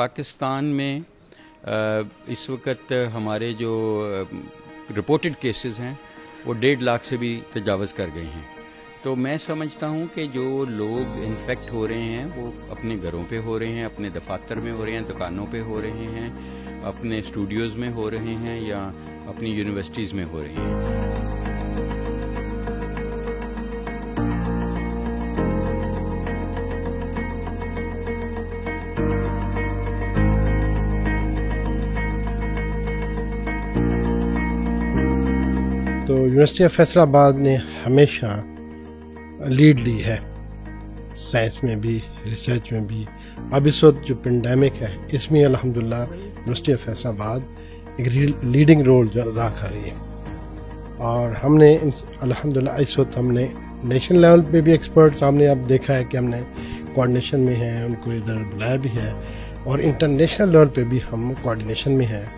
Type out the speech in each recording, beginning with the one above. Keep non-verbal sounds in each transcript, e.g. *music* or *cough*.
पाकिस्तान में इस वक्त हमारे जो रिपोर्टेड केसेस हैं, वो डेढ़ लाख से भी तजावज़ कर गए हैं। तो मैं समझता हूँ कि जो लोग इन्फेक्ट हो रहे हैं, वो अपने घरों पे हो रहे हैं, अपने दफातर में हो रहे हैं, दुकानों पे हो रहे हैं, अपने स्टूडियोज़ में हो रहे हैं या अपनी यूनिवर्सिटीज़ में हो रहे हैं। तो यूनिवर्सिटी ऑफ़ फैसलाबाद ने हमेशा लीड ली है। साइंस में भी रिसर्च में भी। अब इस वक्त जो पेंडेमिक है, इसमें अलहमदिल्ला यूनिवर्सिटी ऑफ़ फैसलाबाद एक लीडिंग रोल जो अदा कर रही है। और हमने अलहमदिल्ला, इस वक्त हमने नेशनल लेवल पे भी एक्सपर्ट सामने अब देखा है कि हमने कोऑर्डिनेशन में हैं, उनको इधर बुलाया भी है। और इंटरनेशनल लेवल पे भी हम कोऑर्डिनेशन में हैं।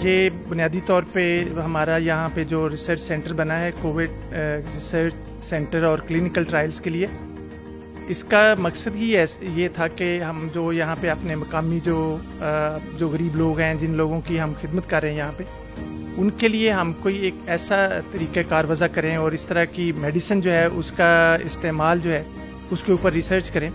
ये बुनियादी तौर पे हमारा यहाँ पे जो रिसर्च सेंटर बना है कोविड रिसर्च सेंटर और क्लिनिकल ट्रायल्स के लिए, इसका मकसद ही ये था कि हम जो यहाँ पे अपने मकामी जो जो गरीब लोग हैं, जिन लोगों की हम खिदमत कर रहे हैं यहाँ पे, उनके लिए हम कोई एक ऐसा तरीक़ा कार वज़ा करें और इस तरह की मेडिसिन जो है, उसका इस्तेमाल जो है, उसके ऊपर रिसर्च करें।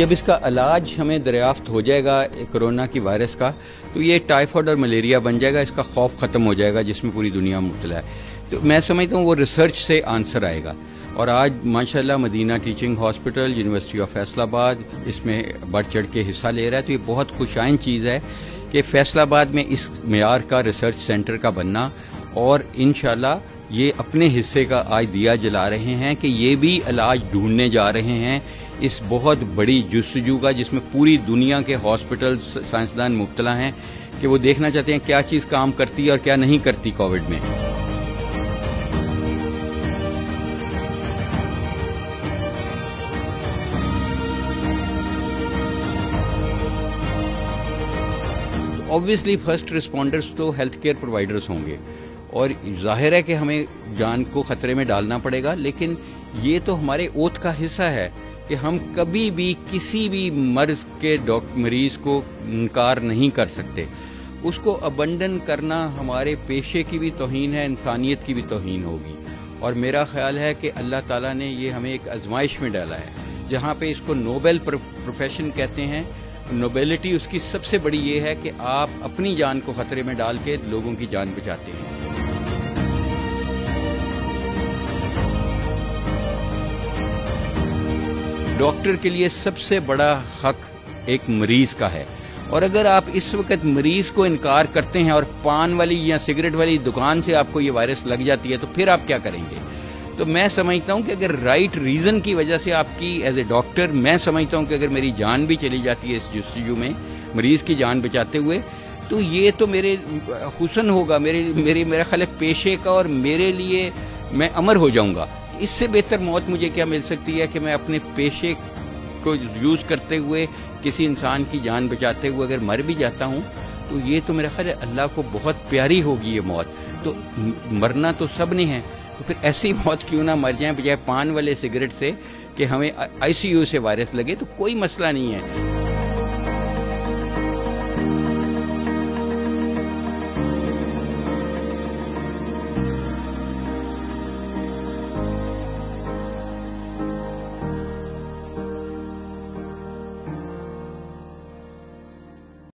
जब इसका इलाज हमें दरियाफ्त हो जाएगा कोरोना की वायरस का तो ये टाइफाइड और मलेरिया बन जाएगा, इसका खौफ ख़त्म हो जाएगा, जिसमें पूरी दुनिया मुबतला है। तो मैं समझता हूँ वो रिसर्च से आंसर आएगा। और आज माशाल्लाह Madina teaching hospital, university of Faisalabad, इसमें बढ़ चढ़ के हिस्सा ले रहा है। तो ये बहुत खुशाइन चीज़ है कि फैसलाबाद में इस मैार का रिसर्च सेंटर का बनना और इन ये अपने हिस्से का आज दिया जला रहे हैं कि ये भी इलाज ढूँढने जा रहे हैं इस बहुत बड़ी जस्तजू का, जिसमें पूरी दुनिया के हॉस्पिटल साइंसदान मुबतला हैं कि वो देखना चाहते हैं क्या चीज़ काम करती है और क्या नहीं करती कोविड में। ऑब्वियसली फ़र्स्ट रिस्पॉन्डर्स तो हेल्थ केयर प्रोवाइडर्स होंगे। और ज़ाहिर है कि हमें जान को खतरे में डालना पड़ेगा, लेकिन ये तो हमारे ओथ का हिस्सा है कि हम कभी भी किसी भी मर्ज के मरीज़ को इनकार नहीं कर सकते। उसको अबंडन करना हमारे पेशे की भी तोहन है, इंसानियत की भी तोहन होगी। और मेरा ख्याल है कि अल्लाह ताला ने ये हमें एक आजमाइश में डाला है, जहाँ पे इसको नोबेल प्रोफेशन कहते हैं। नोबेलिटी उसकी सबसे बड़ी ये है कि आप अपनी जान को खतरे में डाल के लोगों की जान बचाते हैं। डॉक्टर के लिए सबसे बड़ा हक एक मरीज़ का है। और अगर आप इस वक्त मरीज़ को इनकार करते हैं और पान वाली या सिगरेट वाली दुकान से आपको ये वायरस लग जाती है तो फिर आप क्या करेंगे? तो मैं समझता हूँ कि अगर राइट रीजन की वजह से आपकी एज ए डॉक्टर मैं समझता हूँ कि अगर मेरी जान भी चली जाती है इस जस्तजू में, मरीज़ की जान बचाते हुए तो ये तो मेरे, हुसन होगा, मेरे मेरे, मेरा ख्याल पेशे का और मेरे लिए मैं अमर हो जाऊँगा। इससे बेहतर मौत मुझे क्या मिल सकती है कि मैं अपने पेशे को यूज़ करते हुए किसी इंसान की जान बचाते हुए अगर मर भी जाता हूँ तो ये तो मेरा ख्याल है अल्लाह को बहुत प्यारी होगी ये मौत। तो मरना तो सबने है तो फिर ऐसी *laughs* मौत क्यों ना मर जाए, बजाय पान वाले सिगरेट से कि हमें आईसीयू से वायरस लगे तो कोई मसला नहीं है।